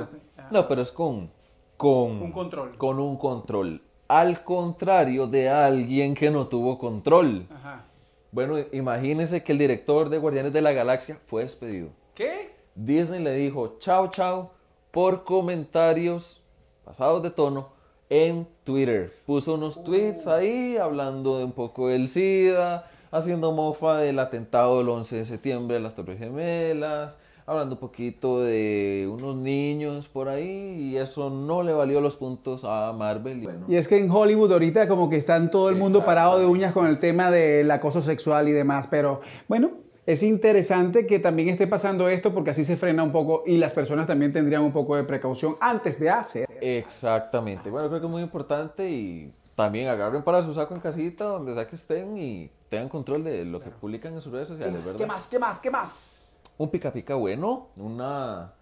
No, pero es con, con Un control. Con un control. Al contrario de alguien que no tuvo control. Ajá. Bueno, imagínense que el director de Guardianes de la Galaxia fue despedido. ¿Qué? Disney le dijo chao chao por comentarios pasados de tono en Twitter. Puso unos tweets ahí hablando de un poco del SIDA, haciendo mofa del atentado del 11 de septiembre de las Torres Gemelas, hablando un poquito de unos niños por ahí y eso no le valió los puntos a Marvel. Y bueno, Y es que en Hollywood ahorita como que están todo el mundo parado de uñas con el tema del acoso sexual y demás, pero bueno, es interesante que también esté pasando esto porque así se frena un poco y las personas también tendrían un poco de precaución antes de hacer. Exactamente. Bueno, creo que es muy importante y también agarren para su saco en casita, donde sea que estén y tengan control de lo que publican en sus redes sociales, ¿verdad? más? ¿Qué más? ¿Qué más? Un pica pica bueno, una,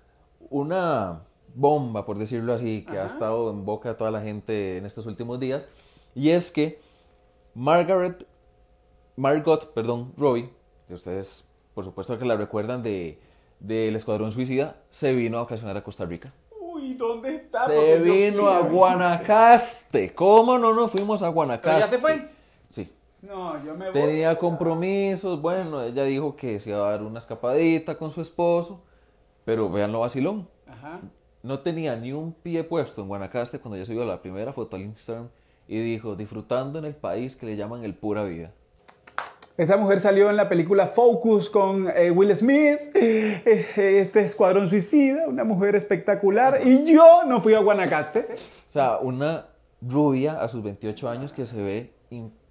una bomba, por decirlo así, que ha estado en boca de toda la gente en estos últimos días. Y es que Margaret, Margot, perdón, Robbie, que ustedes por supuesto que la recuerdan de del Escuadrón Suicida, se vino a ocasionar a Costa Rica. Uy, ¿dónde está? Se vino a Guanacaste. ¿Cómo no nos fuimos a Guanacaste? ya se fue? No, yo me voy. Tenía compromisos. Bueno, ella dijo que se iba a dar una escapadita con su esposo. Pero vean lo vacilón. Ajá. No tenía ni un pie puesto en Guanacaste cuando ya subió la primera foto al Instagram. Y dijo, disfrutando en el país que le llaman el pura vida. Esta mujer salió en la película Focus con eh, Will Smith, eh, este escuadrón suicida, una mujer espectacular. Y yo no fui a Guanacaste. O sea, una rubia a sus 28 años que se ve impresionante.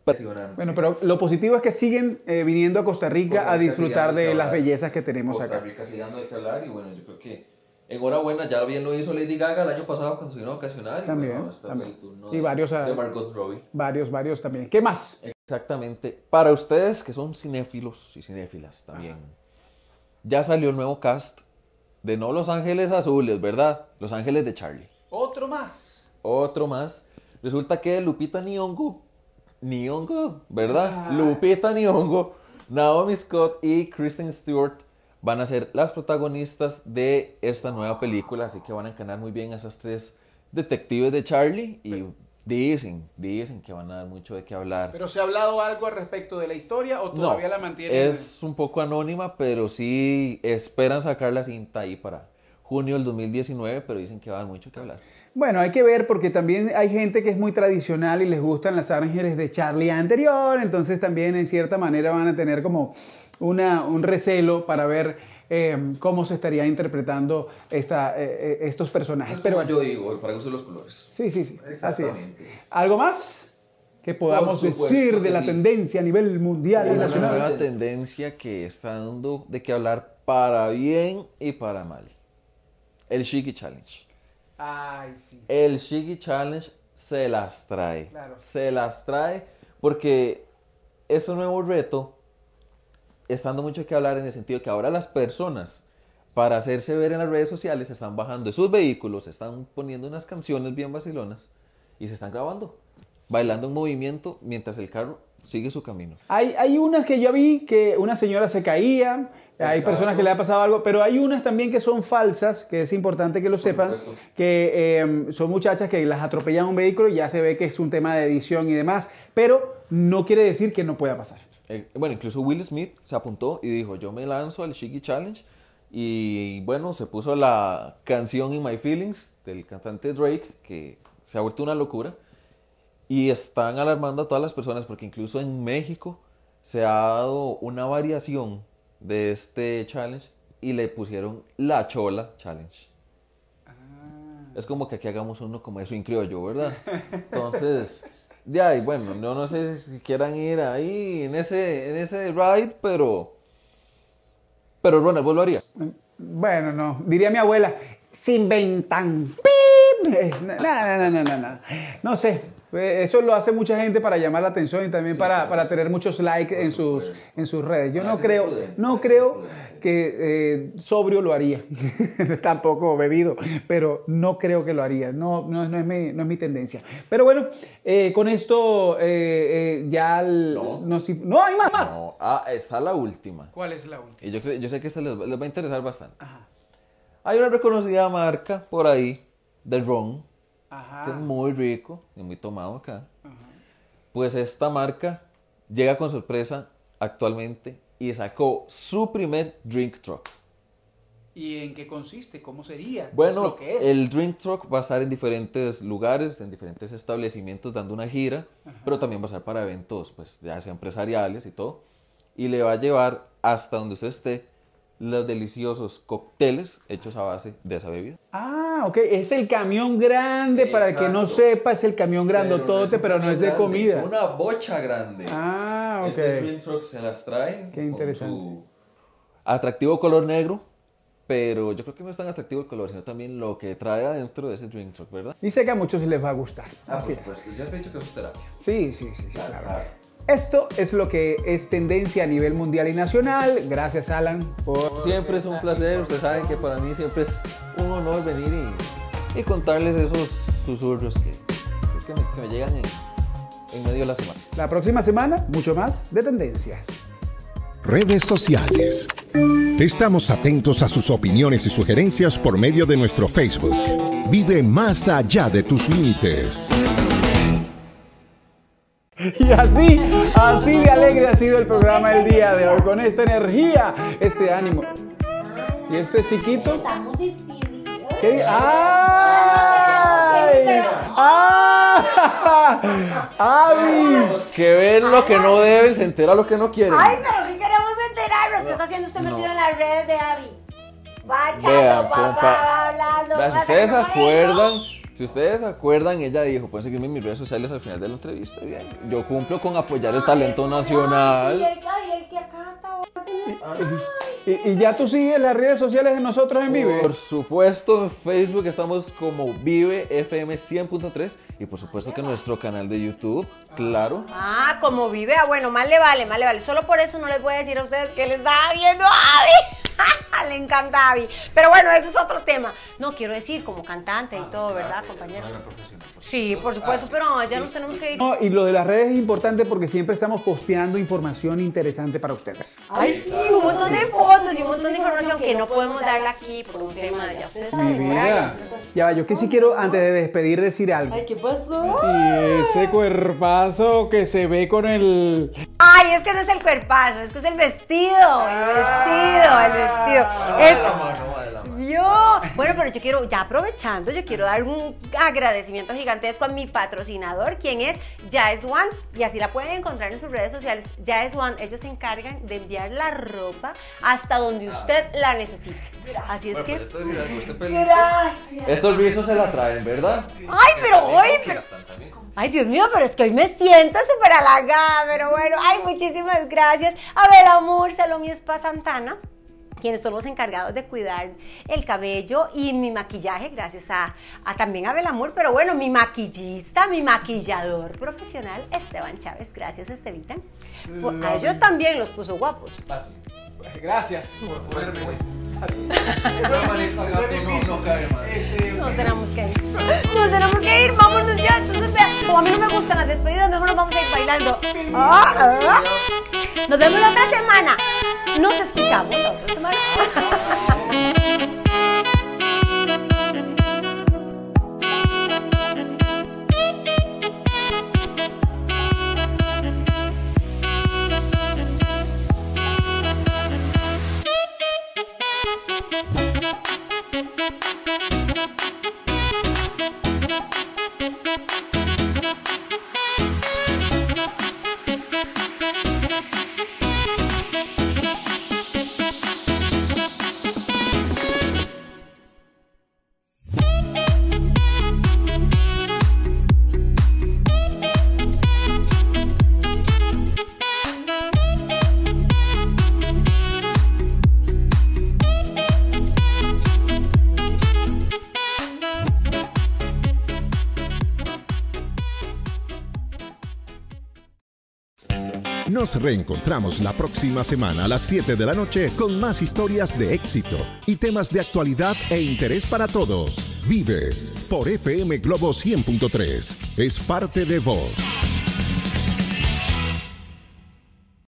Bueno, pero lo positivo es que siguen eh, viniendo a Costa Rica Costa a disfrutar de que las bellezas que tenemos Costa acá. Rica sigue dando de qué hablar y bueno, yo creo que enhorabuena, ya bien lo hizo Lady Gaga el año pasado cuando se vino a vacacionar. y También, bueno, también. turno Y de- varios, ah, de Margot Robbie. Varios, varios también. ¿Qué más? Exactamente. Para ustedes que son cinéfilos y cinéfilas también, ya salió el nuevo cast de no Los Ángeles Azules, ¿verdad? Los Ángeles de Charlie. Otro más. Otro más. Resulta que Lupita Nyong'o, Nyong'o, ¿verdad? Lupita Nyong'o, Naomi Scott y Kristen Stewart van a ser las protagonistas de esta nueva película, así que van a encanar muy bien a esas tres detectives de Charlie y dicen, dicen que van a dar mucho de qué hablar. ¿Pero se ha hablado algo al respecto de la historia o No, es un poco anónima, pero sí esperan sacar la cinta ahí para junio del 2019, pero dicen que va a dar mucho que hablar. Bueno, hay que ver porque también hay gente que es muy tradicional y les gustan las ángeles de Charlie anterior, entonces también en cierta manera van a tener como una, un recelo para ver eh, cómo se estaría interpretando esta, eh, eh, estos personajes. Pero yo digo, para gusto los colores. sí, sí, sí, así es. ¿Algo más que podamos supuesto decir de la sí. tendencia a nivel mundial y Una nacional? nueva tendencia que está dando de qué hablar para bien y para mal. El Shiki Challenge. Ay, sí. El Shiki Challenge se las trae. Claro. Se las trae porque este nuevo reto está dando mucho que hablar en el sentido que ahora las personas, para hacerse ver en las redes sociales, se están bajando de sus vehículos, se están poniendo unas canciones bien vacilonas y se están grabando, bailando en movimiento mientras el carro sigue su camino. Hay, hay unas que yo vi que una señora se caía Hay Exacto. personas que le ha pasado algo, pero hay unas también que son falsas, que es importante que lo sepan, supuesto. que eh, son muchachas que las atropellan un vehículo y ya se ve que es un tema de edición y demás, pero no quiere decir que no pueda pasar. Eh, bueno, incluso Will Smith se apuntó y dijo, yo me lanzo al Shiggy Challenge. Y bueno, se puso la canción In My Feelings del cantante Drake, que se ha vuelto una locura. Y están alarmando a todas las personas porque incluso en México se ha dado una variación de este challenge y le pusieron la Chola Challenge. Es como que aquí hagamos uno como eso en criollo, ¿verdad? Entonces, de ahí, bueno, yo no sé si quieran ir ahí en ese, en ese ride, pero. Pero Ronald, vos lo harías. Bueno, no, diría mi abuela, sin ventan. ¡pip! Eh, No, no, no, no, no, no. Sé, eh, eso lo hace mucha gente para llamar la atención y también para, para tener muchos likes en sus, en sus redes. Yo no creo, no creo que eh, sobrio lo haría, tampoco bebido, pero no creo que lo haría, no, no, no es, mi, no es mi tendencia. Pero bueno, eh, con esto eh, eh, ya... el- nos- no, hay más. más. No, ah, está la última. ¿Cuál es la última? Y yo, sé que esta les, va- les va a interesar bastante. Hay una reconocida marca por ahí de ron, Ajá. que es muy rico y muy tomado acá. Pues esta marca llega con sorpresa actualmente y sacó su primer drink truck. ¿Y en qué consiste? ¿Cómo sería? ¿Qué es Bueno, lo que es? el drink truck va a estar en diferentes lugares, en diferentes establecimientos dando una gira, pero también va a ser para eventos, pues ya sea empresariales y todo. Y le va a llevar hasta donde usted esté los deliciosos cócteles hechos a base de esa bebida. Ah, ok. Es el camión grande, para el que no sepa, es el camión grandotote, pero no es de comida. Es una bocha grande. Ah, ok. Este drink truck se las trae. Qué interesante. Con su atractivo color negro, pero yo creo que no es tan atractivo el color, sino también lo que trae adentro de ese drink truck, ¿verdad? Dice que a muchos les va a gustar. Ah, Así por es. supuesto. Ya te he dicho que eso es terapia. Sí, sí, sí, sí, claro. claro. Esto es lo que es tendencia a nivel mundial y nacional. Gracias, Alan, por... Siempre es un placer, ustedes saben que para mí siempre es un honor venir y, y contarles esos susurros que, pues, que, me, que me llegan en, en medio de la semana. La próxima semana, mucho más de tendencias. Redes sociales. Estamos atentos a sus opiniones y sugerencias por medio de nuestro Facebook. Vive más allá de tus límites. Y así, así de alegre ha sido el programa del día de hoy, con esta energía, este ánimo. Y este chiquito, Estamos despididos. ¿qué? ¡Ay! ¡Ah! ¡Avi! Que ven lo que no deben, se entera lo que no quieren. Ay, pero sí queremos enterarnos. ¿Qué está haciendo usted metido en las redes de Abby? Va echando, papá, hablando. Ustedes se acuerdan, si ustedes se acuerdan, ella dijo, pueden seguirme en mis redes sociales al final de la entrevista. y bien, Yo cumplo con apoyar el talento nacional. el que- ay, el que. ¿Y, y ya tú sigues las redes sociales de nosotros en Vive? Por supuesto, en Facebook estamos como Vive FM 100.3 y por supuesto que nuestro canal de YouTube, claro. Ah, como vive, ah, bueno, más le vale, más le vale. Solo por eso no les voy a decir a ustedes que le estaba viendo a. le encanta a Abby. Pero bueno, ese es otro tema. No, quiero decir, como cantante y todo, ¿verdad, compañero? Sí, por supuesto, pero ya nos tenemos que ir. No, y lo de las redes es importante porque siempre estamos posteando información interesante para ustedes. Ay, sí, un montón de fotos y un montón de información que no podemos darle aquí por un tema de ya ustedes Mi saben. Ya va, yo que sí quiero, antes de despedir, decir algo. ¿qué pasó? Y ese cuerpazo que se ve con el... Ay, es que no es el cuerpazo, es que es el vestido, el vestido, el vestido. Es- Yo, bueno, pero yo quiero, ya aprovechando, yo quiero dar un agradecimiento gigantesco a mi patrocinador, quien es Ya es One, y así la pueden encontrar en sus redes sociales. Ya es One, ellos se encargan de enviar la ropa hasta donde usted la necesite. Así es que, Gracias. Estos rizos se la traen, ¿verdad? ay, pero hoy, pero, Ay, Dios mío, pero es que hoy me siento súper halagada, pero bueno, ay, muchísimas gracias. A ver, amor, Salomé y Spa Santana, quienes son los encargados de cuidar el cabello y mi maquillaje, gracias a, a también a Belamur, pero bueno, mi maquillista, mi maquillador profesional, Esteban Chávez, gracias, Estevita. A ellos también los puso guapos. Gracias por ponerme, Nos tenemos que ir. Nos tenemos que ir, vámonos ya. Entonces, como a mí no me gustan las despedidas, mejor nos vamos a ir bailando. Ah, ah. Nos vemos la otra semana. Nos escuchamos la otra Nos reencontramos la próxima semana a las 7 de la noche con más historias de éxito y temas de actualidad e interés para todos. Vive por FM Globo 100.3. Es parte de vos.